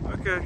Okay.